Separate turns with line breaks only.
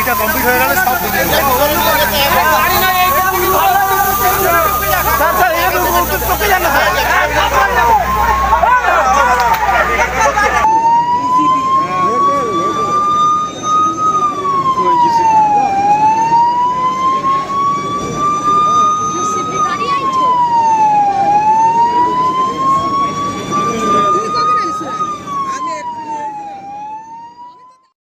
এইটা কমপ্লিট হয়ে গেলে সব স্যার স্যার